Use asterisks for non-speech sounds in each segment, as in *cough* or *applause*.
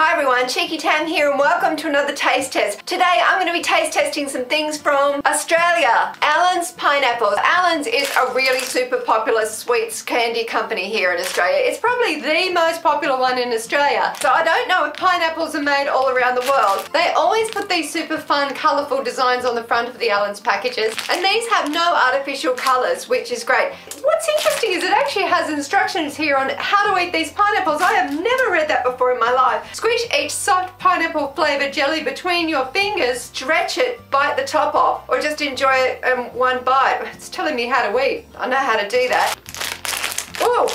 Hi everyone, Cheeky Tam here and welcome to another taste test. Today I'm going to be taste testing some things from Australia. Allen's Pineapples. Allen's is a really super popular sweets candy company here in Australia. It's probably the most popular one in Australia. So I don't know if pineapples are made all around the world. They always put these super fun colourful designs on the front of the Allen's packages and these have no artificial colours which is great. What's interesting is it actually has instructions here on how to eat these pineapples. I have never read that before in my life. Squish each soft pineapple flavoured jelly between your fingers, stretch it, bite the top off, or just enjoy it in one bite. It's telling me how to eat. I know how to do that. Ooh!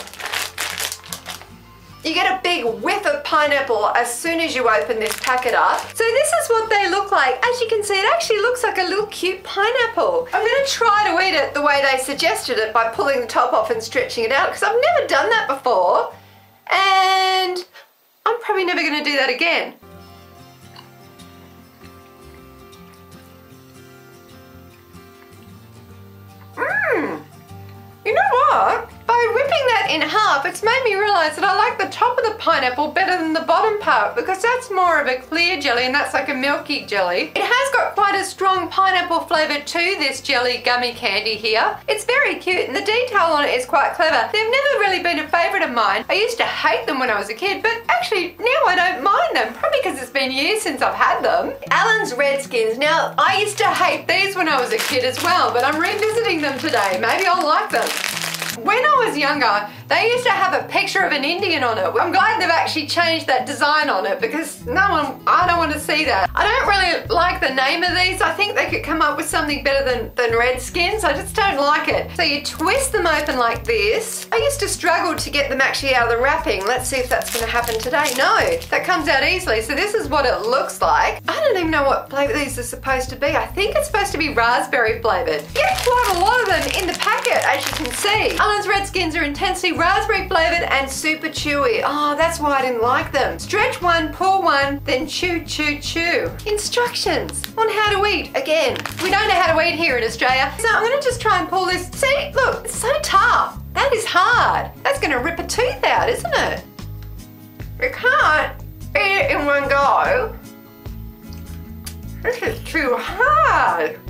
You get a big whiff of pineapple as soon as you open this packet up. So this is what they look like. As you can see, it actually looks like a little cute pineapple. I'm gonna try to eat it the way they suggested it by pulling the top off and stretching it out because I've never done that before. And never going to do that again. Made me realise that I like the top of the pineapple better than the bottom part because that's more of a clear jelly and that's like a milky jelly. It has got quite a strong pineapple flavour to this jelly gummy candy here. It's very cute and the detail on it is quite clever. They've never really been a favourite of mine. I used to hate them when I was a kid, but actually now I don't mind them, probably because it's been years since I've had them. Allen's Redskins. Now, I used to hate these when I was a kid as well, but I'm revisiting them today. Maybe I'll like them. When I was younger, they used to have a picture of an Indian on it. I'm glad they've actually changed that design on it because no one, I don't want to see that. I don't really like the name of these. I think they could come up with something better than, than Redskins. I just don't like it. So you twist them open like this. I used to struggle to get them actually out of the wrapping. Let's see if that's going to happen today. No, that comes out easily. So this is what it looks like. I don't even know what flavour these are supposed to be. I think it's supposed to be raspberry flavoured. You get quite a lot of them in the packet, as you can see. Allen's Redskins are intensely raspberry flavoured and super chewy. Oh, that's why I didn't like them. Stretch one, pull one, then chew, chew, chew. Instructions on how to eat. Again, we don't know how to eat here in Australia. So I'm gonna just try and pull this. See, look, it's so tough. That is hard. That's gonna rip a tooth out, isn't it? You can't eat it in one go. This is too hard.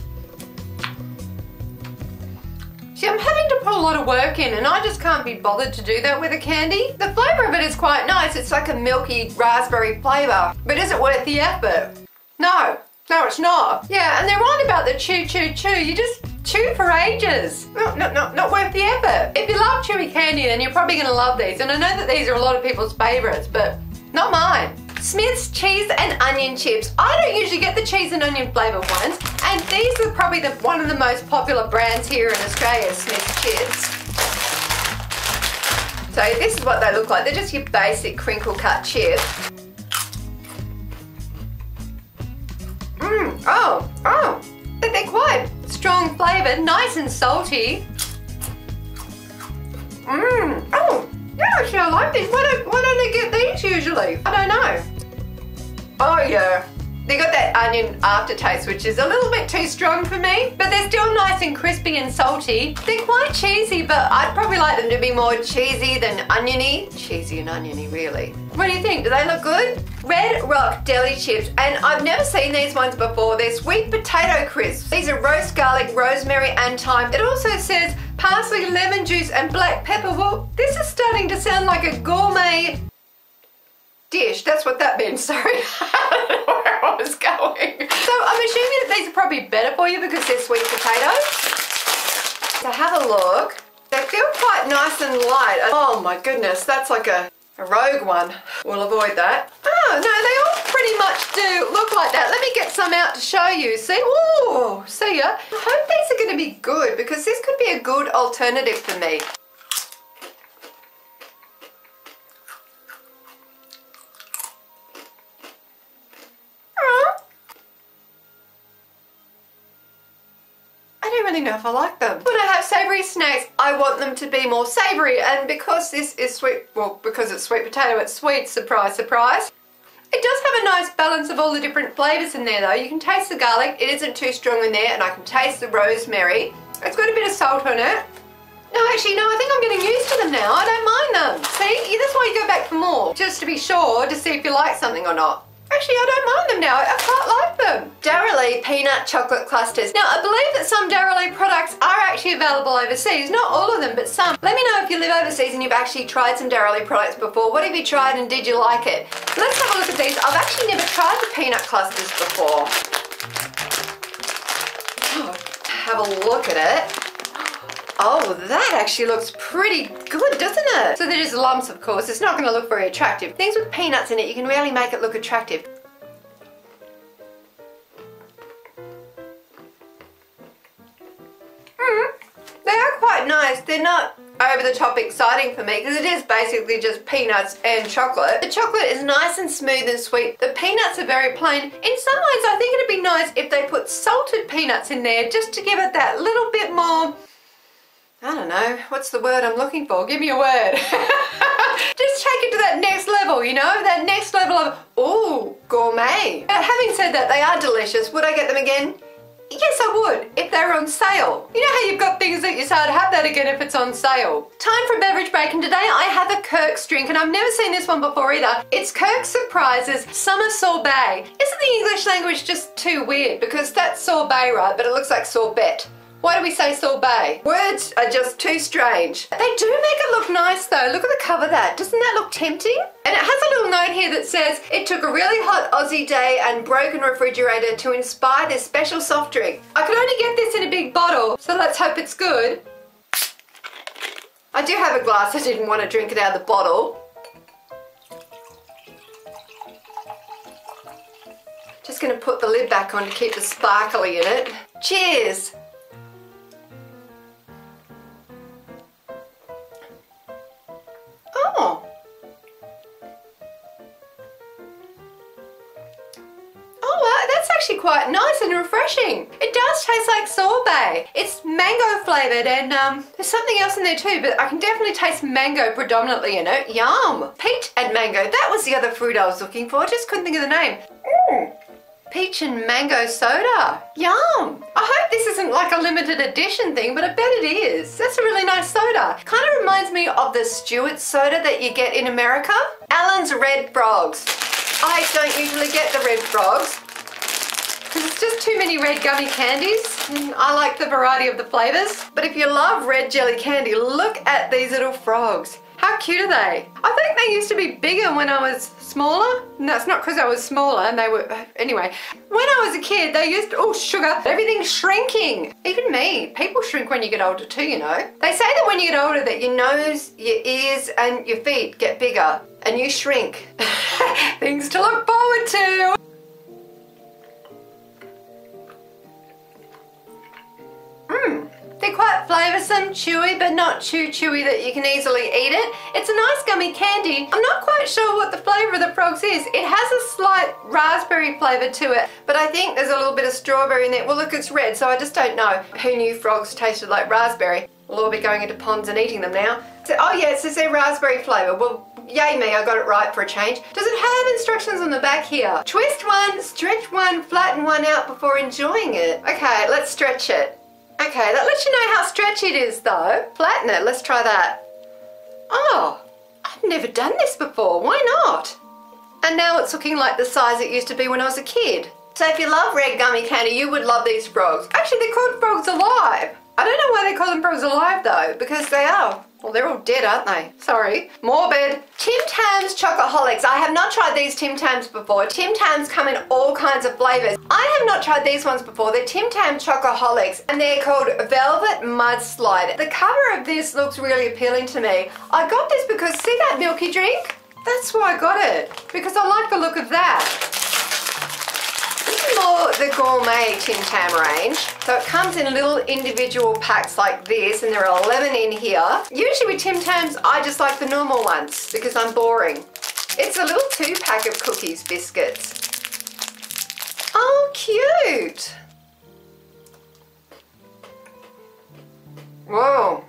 See, I'm having to put a lot of work in and I just can't be bothered to do that with a candy. The flavour of it is quite nice. It's like a milky raspberry flavour. But is it worth the effort? No. No, it's not. Yeah, and they're right about the chew, chew, chew. You just chew for ages. No, no, no, not worth the effort. If you love chewy candy, then you're probably going to love these. And I know that these are a lot of people's favourites, but not mine. Smith's cheese and onion chips. I don't usually get the cheese and onion flavour ones, and these are probably the, one of the most popular brands here in Australia, Smith's chips. So this is what they look like. They're just your basic crinkle cut chip. Mmm, oh, oh, they're quite strong flavoured, nice and salty. Mmm, oh, yeah, actually I like these. Why don't, why don't they get these usually? I don't know. Oh yeah. They got that onion aftertaste, which is a little bit too strong for me, but they're still nice and crispy and salty. They're quite cheesy, but I'd probably like them to be more cheesy than oniony. Cheesy and oniony, really. What do you think? Do they look good? Red Rock Deli Chips, and I've never seen these ones before. They're sweet potato crisps. These are roast garlic, rosemary, and thyme. It also says parsley, lemon juice, and black pepper. Well, this is starting to sound like a gourmet dish. That's what that means, *laughs* sorry. I don't know where I was going. So I'm assuming that these are probably better for you because they're sweet potatoes. So have a look. They feel quite nice and light. Oh my goodness, that's like a, a rogue one. We'll avoid that. Oh no, they all pretty much do look like that. Let me get some out to show you. See? Ooh, see ya. I hope these are going to be good because this could be a good alternative for me. Don't really know if I like them. When I have savoury snacks, I want them to be more savoury and because this is sweet, well because it's sweet potato, it's sweet, surprise, surprise. It does have a nice balance of all the different flavours in there though. You can taste the garlic, it isn't too strong in there and I can taste the rosemary. It's got a bit of salt on it. No, actually, no, I think I'm getting used to them now. I don't mind them. See, that's why you go back for more, just to be sure to see if you like something or not. Actually, I don't mind them now. I quite like them. Darrell Lea peanut chocolate clusters. Now, I believe that some Darrell Lea products are actually available overseas. Not all of them, but some. Let me know if you live overseas and you've actually tried some Darrell Lea products before. What have you tried and did you like it? Let's have a look at these. I've actually never tried the peanut clusters before. Oh, have a look at it. Oh, that actually looks pretty good, doesn't it? So they're just lumps, of course. It's not going to look very attractive. Things with peanuts in it, you can really make it look attractive. Mm, they are quite nice. They're not over the top exciting for me because it is basically just peanuts and chocolate. The chocolate is nice and smooth and sweet. The peanuts are very plain. In some ways, I think it'd be nice if they put salted peanuts in there just to give it that little bit more I don't know, what's the word I'm looking for? Give me a word. *laughs* Just take it to that next level, you know? That next level of, ooh, gourmet. But having said that, they are delicious. Would I get them again? Yes, I would, if they were on sale. You know how you've got things that you say, I'd have that again if it's on sale. Time for beverage break, and today I have a Kirk's drink, and I've never seen this one before either. It's Kirk's Surprises Summer Sorbet. Isn't the English language just too weird? Because that's sorbet, right? But it looks like sorbet. Why do we say sorbet? Words are just too strange. They do make it look nice though. Look at the cover that. Doesn't that look tempting? And it has a little note here that says, it took a really hot Aussie day and broken refrigerator to inspire this special soft drink. I could only get this in a big bottle, so let's hope it's good. I do have a glass, I didn't want to drink it out of the bottle. Just going to put the lid back on to keep the sparkly in it. Cheers! Refreshing. It does taste like sorbet. It's mango flavoured and um, there's something else in there too, but I can definitely taste mango predominantly in it. Yum! Peach and mango, that was the other fruit I was looking for, I just couldn't think of the name. Mm. Peach and mango soda. Yum! I hope this isn't like a limited edition thing, but I bet it is. That's a really nice soda. Kind of reminds me of the Stewart soda that you get in America. Allen's Red Frogs. I don't usually get the red frogs, because it's just too many red gummy candies. Mm, I like the variety of the flavours. But if you love red jelly candy, look at these little frogs. How cute are they? I think they used to be bigger when I was smaller. And that's not because I was smaller and they were, uh, anyway. When I was a kid, they used oh, sugar, everything's shrinking. Even me, people shrink when you get older too, you know. They say that when you get older that your nose, your ears and your feet get bigger and you shrink. *laughs* Things to look forward to. They're quite flavoursome, chewy, but not too chewy that you can easily eat it. It's a nice gummy candy. I'm not quite sure what the flavour of the frogs is. It has a slight raspberry flavour to it, but I think there's a little bit of strawberry in there. Well, look, it's red, so I just don't know. Who knew frogs tasted like raspberry? We'll all be going into ponds and eating them now. So, oh yeah, it says they're raspberry flavour. Well, yay me, I got it right for a change. Does it have instructions on the back here? Twist one, stretch one, flatten one out before enjoying it. Okay, let's stretch it. Okay, that lets you know how stretchy it is though. Flatten it, let's try that. Oh, I've never done this before, why not? And now it's looking like the size it used to be when I was a kid. So if you love red gummy candy, you would love these frogs. Actually, they're called frogs alive. I don't know why they call them frogs alive though, because they are. Well, they're all dead, aren't they? Sorry. Morbid. Tim Tams Chocoholics. I have not tried these Tim Tams before. Tim Tams come in all kinds of flavours. I have not tried these ones before. They're Tim Tam Chocoholics and they're called Velvet Mudslide. The cover of this looks really appealing to me. I got this because, see that milky drink? That's why I got it. Because I like the look of that more the gourmet Tim Tam range. So it comes in little individual packs like this and there are 11 in here. Usually with Tim Tams I just like the normal ones because I'm boring. It's a little two pack of cookies biscuits. Oh cute! Whoa!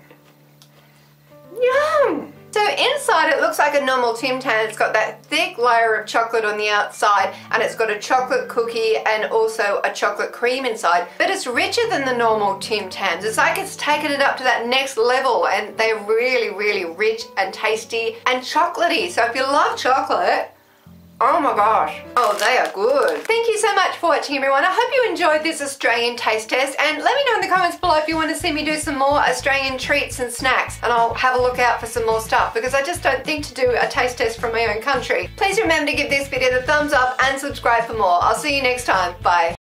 Looks like a normal Tim Tam. It's got that thick layer of chocolate on the outside and it's got a chocolate cookie and also a chocolate cream inside. But it's richer than the normal Tim Tams. It's like it's taken it up to that next level and they're really, really rich and tasty and chocolatey. So if you love chocolate, Oh gosh. Oh, they are good. Thank you so much for watching everyone. I hope you enjoyed this Australian taste test and let me know in the comments below if you want to see me do some more Australian treats and snacks and I'll have a look out for some more stuff because I just don't think to do a taste test from my own country. Please remember to give this video the thumbs up and subscribe for more. I'll see you next time. Bye.